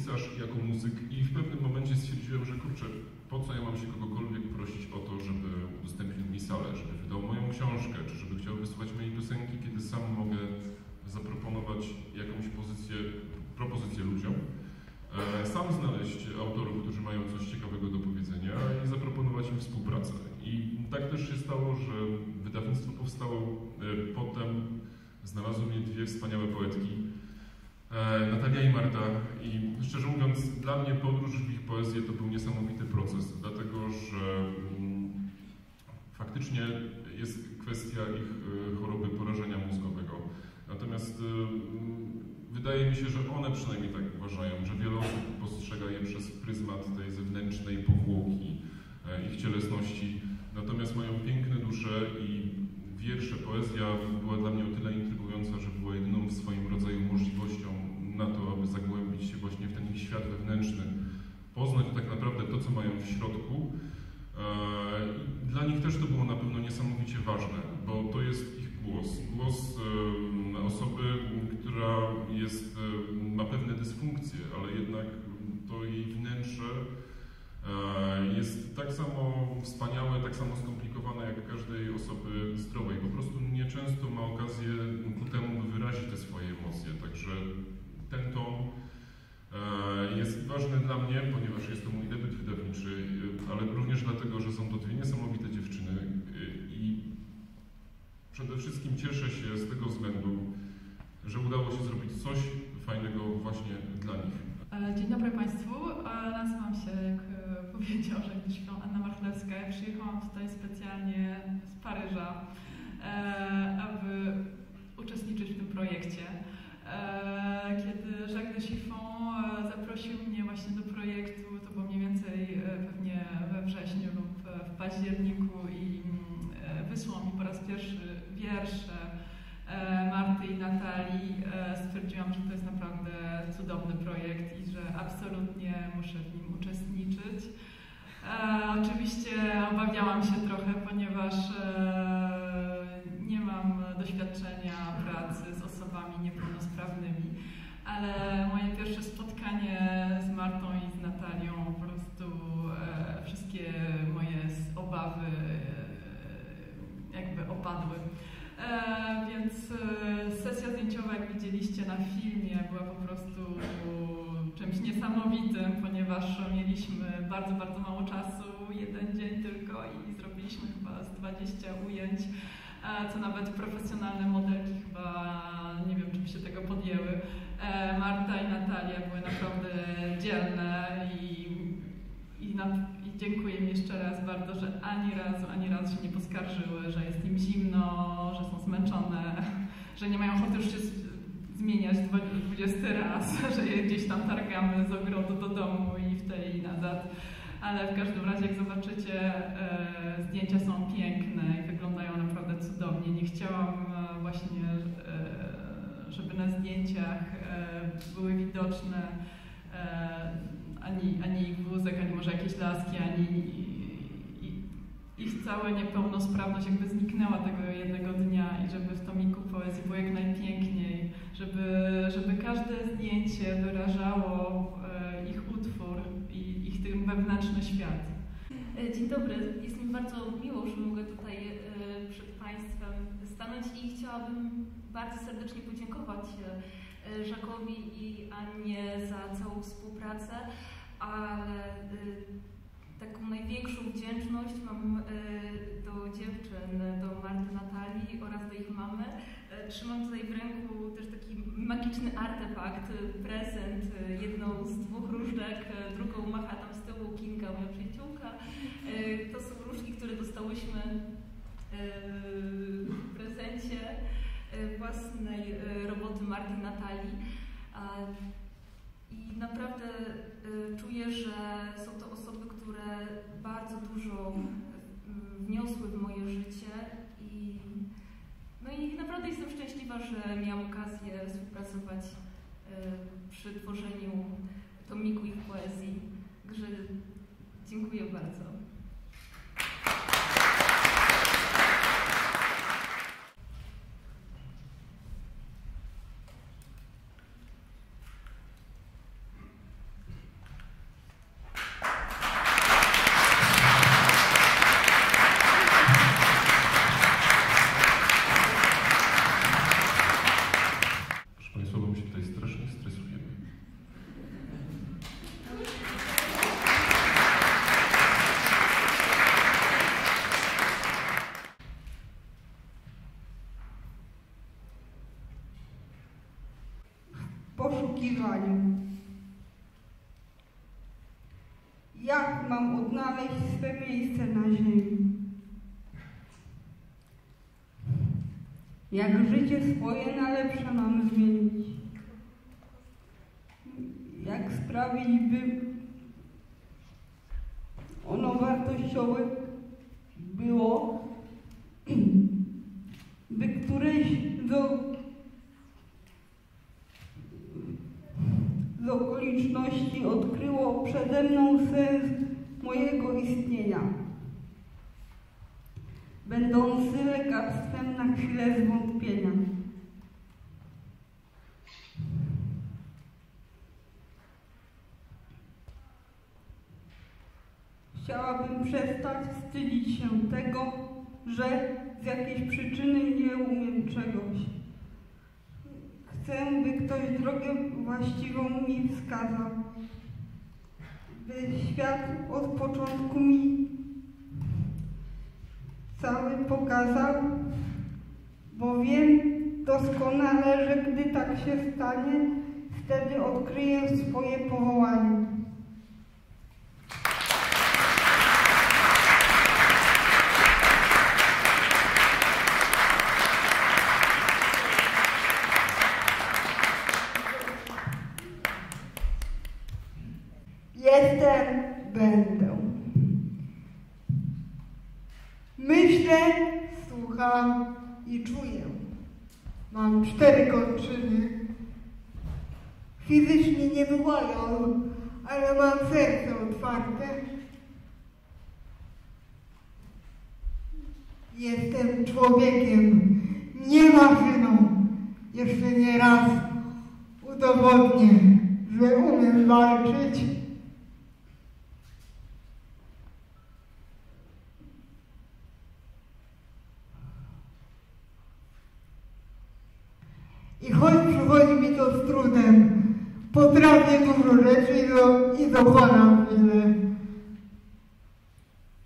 pisarz, jako muzyk. I w pewnym momencie stwierdziłem, że kurczę, po co ja mam się kogokolwiek prosić o to, żeby udostępnił mi salę, żeby wydał moją książkę, czy żeby chciał wysłuchać mojej piosenki, kiedy sam mogę zaproponować jakąś pozycję, propozycję ludziom. E, Sam znaleźć autorów, którzy mają coś ciekawego do powiedzenia i zaproponować im współpracę. I tak też się stało, że wydawnictwo powstało. E, Potem znalazły mnie dwie wspaniałe poetki, Natalia i Marta. I szczerze mówiąc, dla mnie podróż w ich poezję to był niesamowity proces, dlatego że mm, faktycznie jest kwestia ich e, choroby porażenia mózgowego. Natomiast e, Wydaje mi się, że one przynajmniej tak uważają, że wiele osób postrzega je przez pryzmat tej zewnętrznej powłoki, e, ich cielesności. Natomiast mają piękne dusze i wiersze, poezja była dla mnie o tyle intrygująca, że była jedyną w swoim rodzaju możliwością na to, aby zagłębić się właśnie w ten ich świat wewnętrzny, poznać tak naprawdę to, co mają w środku. E, Dla nich też to było na pewno niesamowicie ważne, bo to jest ich głos. Głos osoby, która jest, ma pewne dysfunkcje, ale jednak to jej wnętrze jest tak samo wspaniałe, tak samo skomplikowane jak każdej osoby zdrowej. Po prostu nieczęsto ma okazję ku temu, wyrazić te swoje emocje. Także ten tom e, jest ważny dla mnie, ponieważ jest to mój debiut wydawniczy, e, ale również dlatego, że są to dwie niesamowite dziewczyny e, i przede wszystkim cieszę się z tego względu, że udało się zrobić coś fajnego właśnie dla nich. Dzień dobry Państwu. Nazywam się, powiedział Żeglarz Świąt, Anna Machlewska. Ja przyjechałam tutaj specjalnie z Paryża, e, aby uczestniczyć w tym projekcie. E, Kiedy Jacques de Chiffon e, zaprosił mnie właśnie do projektu, to było mniej więcej pewnie we wrześniu lub w październiku i wysłał mi po raz pierwszy wiersze Marty i Natalii, stwierdziłam, że to jest naprawdę cudowny projekt i że absolutnie muszę w nim uczestniczyć. E, oczywiście obawiałam się trochę, ponieważ e, nie mam doświadczenia pracy z osobami niepełnosprawnymi, ale moje pierwsze spotkanie z Martą i z Natalią po prostu e, wszystkie moje obawy jakby opadły. Więc sesja zdjęciowa, jak widzieliście na filmie, była po prostu czymś niesamowitym, ponieważ mieliśmy bardzo, bardzo mało czasu, jeden dzień tylko i zrobiliśmy chyba z 20 ujęć, e, co nawet profesjonalne modelki chyba nie wiem, czy by się tego podjęły. E, Marta i Natalia były naprawdę dzielne i, i, i dziękuję im jeszcze raz bardzo, że ani razu, ani razu się nie poskarżyły, że jest im zimno, że są zmęczone, że nie mają ochoty już się 20 raz, że je gdzieś tam targamy z ogrodu do domu i w tej i nazad. Ale w każdym razie, jak zobaczycie, e, zdjęcia są piękne i wyglądają naprawdę cudownie. Nie chciałam e, właśnie, e, żeby na zdjęciach były widoczne ani, ani ich wózek, ani może jakieś laski, ani ich cała niepełnosprawność jakby zniknęła tego jednego dnia i żeby w tomiku poezji było jak najpiękniej, żeby, żeby każde zdjęcie wyrażało e, ich utwór i ich ten wewnętrzny świat. E, Dzień dobry, jest mi bardzo miło, że mogę tutaj e, przed Państwem stanąć i chciałabym bardzo serdecznie podziękować Żakowi i Annie za całą współpracę, ale taką największą wdzięczność mam do dziewczyn, do Marty Natalii oraz do ich mamy. Trzymam tutaj w ręku też taki magiczny artefakt, prezent, e, jedną z dwóch różdżek, e, drugą macha tam z tyłu Kinga, moja przyjaciółka. E, To są różdżki, które dostałyśmy w prezencie własnej roboty Marty Natalii. I naprawdę czuję, że są to osoby, które bardzo dużo e, wniosły w moje życie no i naprawdę jestem szczęśliwa, że miałam okazję współpracować e, przy tworzeniu tomiku ich poezji. Także dziękuję bardzo. Proszę Państwa, bo my się tutaj strasznie stresujemy. poszukiwaniu. Jak mam odnaleźć swe miejsce na ziemi? Jak życie swoje na lepsze mam zmienić? Jak sprawić, by ono wartościowe było, by któreś z z okoliczności odkryło przede mną sens mojego istnienia, będący lekarstwem na chwilę zwątpienia. Chciałabym przestać wstydzić się tego, że z jakiejś przyczyny nie umiem czegoś. Chcę, by ktoś drogę właściwą mi wskazał, by świat od początku mi cały pokazał, bo wiem doskonale, że gdy tak się stanie, wtedy odkryję swoje powołanie. Jestem, będę. Myślę, słucham i czuję. Mam cztery kończyny. Fizycznie nie wyłają, ale mam serce otwarte. Jestem człowiekiem, nie maszyną. Jeszcze nie raz udowodnię, że umiem walczyć. I choć przychodzi mi to z trudem, potrafię dużo rzeczy i, do, i dokonam wiele.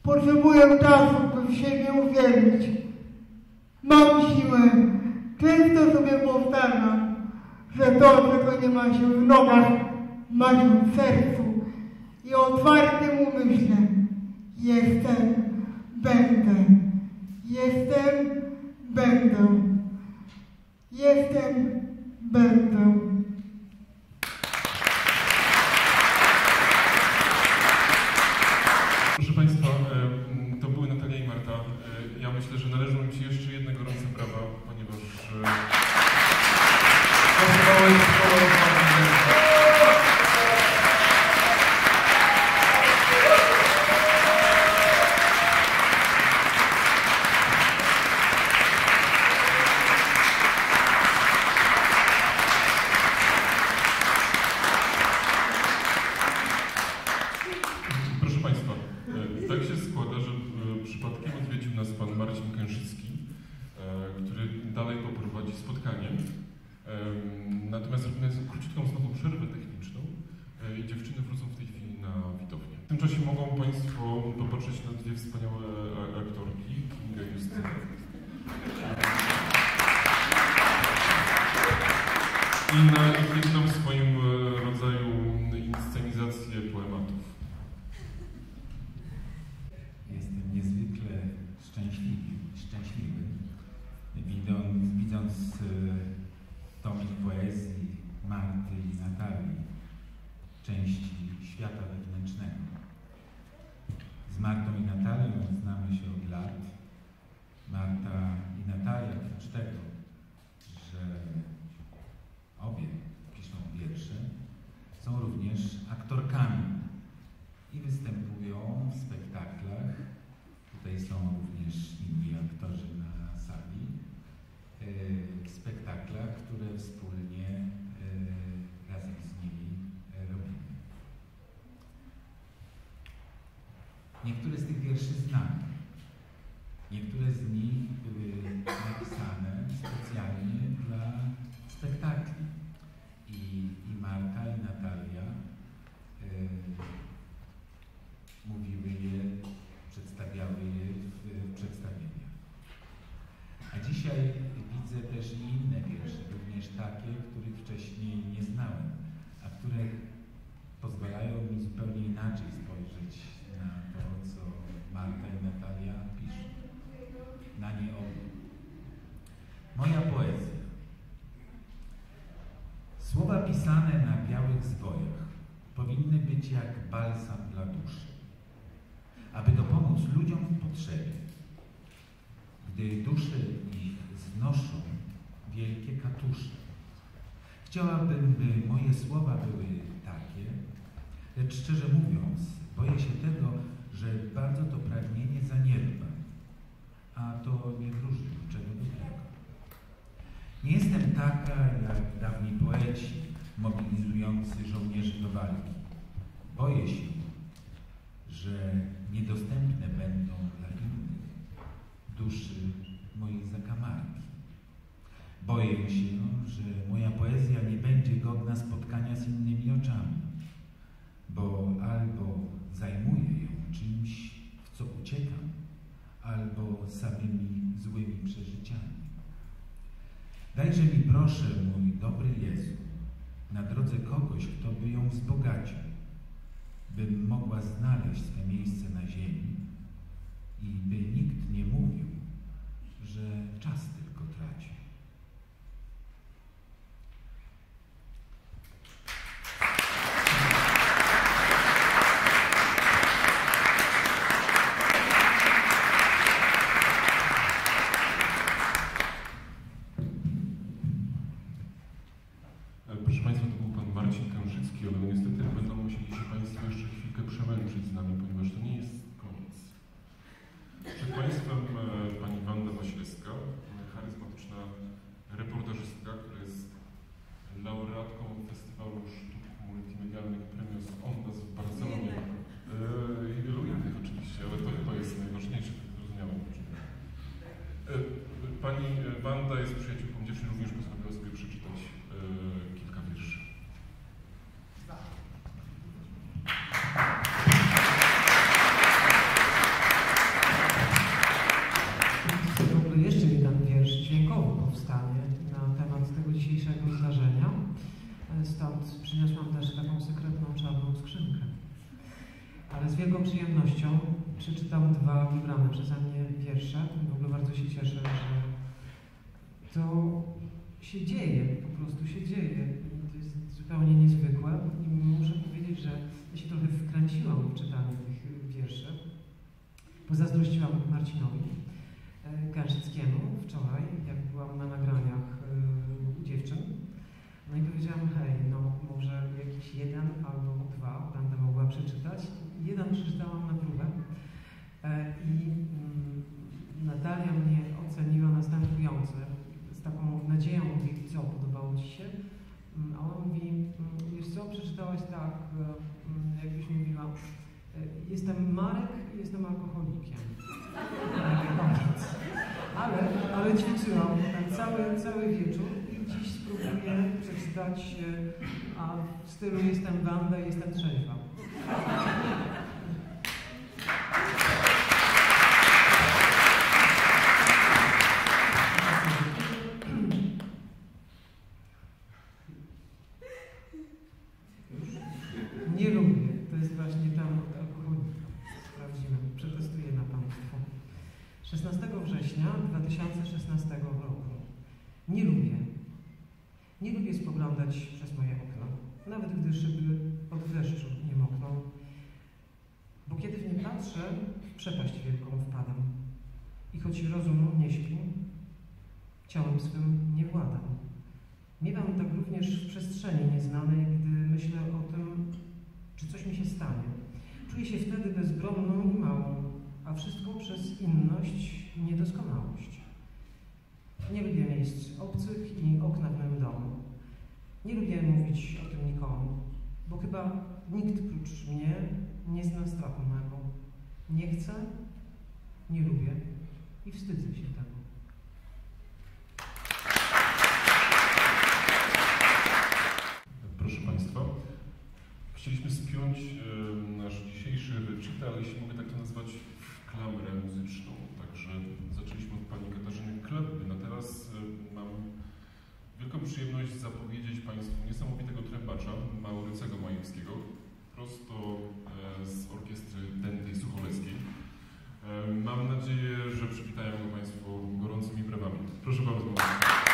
Potrzebuję czasu, by w siebie uwierzyć. Mam siłę. Często sobie powtarzam, że to, czego nie ma się w nogach, ma się w sercu i otwartym umyśle. Jestem, będę. Jestem, będę. Jestem, będę. Państwo popatrzeć na dwie wspaniałe a- aktorki, Kinga i Justyna. I na jedyną w swoim e, rodzaju inscenizację poematów. Jestem niezwykle szczęśliwy, szczęśliwy widząc, widząc e, tomik poezji Marty i Natalii, części świata wewnętrznego. Z Martą i Natalią znamy się od lat. Marta i Natalia, oprócz tego, że obie piszą wiersze, są również aktorkami i występują w spektaklach tutaj są również inni aktorzy na sali, w spektaklach, które wspólnie razem z nimi robimy. Niektóre z tych wierszy znam. Niektóre z nich były napisane specjalnie dla spektakli. I, i Marta, i Natalia e, mówiły je, przedstawiały je w, w przedstawieniach. A dzisiaj widzę też i inne wiersze, również takie, których wcześniej nie znałem, a które pozwalają mi zupełnie inaczej spojrzeć na to, co Marta i Natalia piszą. Na nie obu. Moja poezja. Słowa pisane na białych zwojach powinny być jak balsam dla duszy, aby dopomóc ludziom w potrzebie. Gdy dusze ich znoszą wielkie katusze. Chciałabym, by moje słowa były takie, lecz szczerze mówiąc, boję się tego, że bardzo to pragnienie zaniedba, a to nie wróży niczego dobrego. Nie jestem taka jak dawni poeci mobilizujący żołnierzy do walki. Boję się, że niedostępne będą duszy mojej zakamarki. Boję się, że moja poezja nie będzie godna spotkania z innymi oczami, bo albo zajmuję ją czymś, w co uciekam, albo samymi złymi przeżyciami. Dajże mi proszę, mój dobry Jezu, na drodze kogoś, kto by ją wzbogacił, bym mogła znaleźć swe miejsce na ziemi i by nikt nie mówił, że czas tylko traci. Się dzieje, po prostu się dzieje. To jest zupełnie niezwykłe i muszę powiedzieć, że ja się trochę wkręciłam w czytanie tych wierszy. Pozazdrościłam Marcinowi e, Garzyckiemu wczoraj, jak byłam na nagraniach e, u dziewczyn. No i powiedziałam, hej, no może jakiś jeden albo dwa będę mogła przeczytać. Jeden przeczytałam na próbę e, i mm, Natalia mnie oceniła następująco taką nadzieją mówi, co, podobało Ci się? Mm, a ona mówi, mm, wiesz co, przeczytałaś tak, e, mm, jakbyś mówiła, e, jestem Marek i jestem alkoholikiem. Ale, ale ćwiczyłam ten cały, cały wieczór i dziś spróbuję a w stylu jestem i jestem trzeźwa. przepaść wielką wpadam. I choć rozum nie śpi, ciałem swym nie władam. Miewam tak również w przestrzeni nieznanej, gdy myślę o tym, czy coś mi się stanie. Czuję się wtedy bezbronną i małą, a wszystko przez inność niedoskonałość. Nie lubię miejsc obcych i okna w moim domu. Nie lubię mówić o tym nikomu, bo chyba nikt prócz mnie nie zna strachu mego. Nie chcę, nie lubię i wstydzę się tego. to nazwać klamrę muzyczną. Także zaczęliśmy od pani Katarzyny Klepy, a no teraz y, mam wielką przyjemność zapowiedzieć Państwu niesamowitego trębacza Maurycego Majewskiego, prosto e, z orkiestry Dętej Sucholeckiej. E, mam nadzieję, że przywitają go Państwo gorącymi brawami. Proszę bardzo.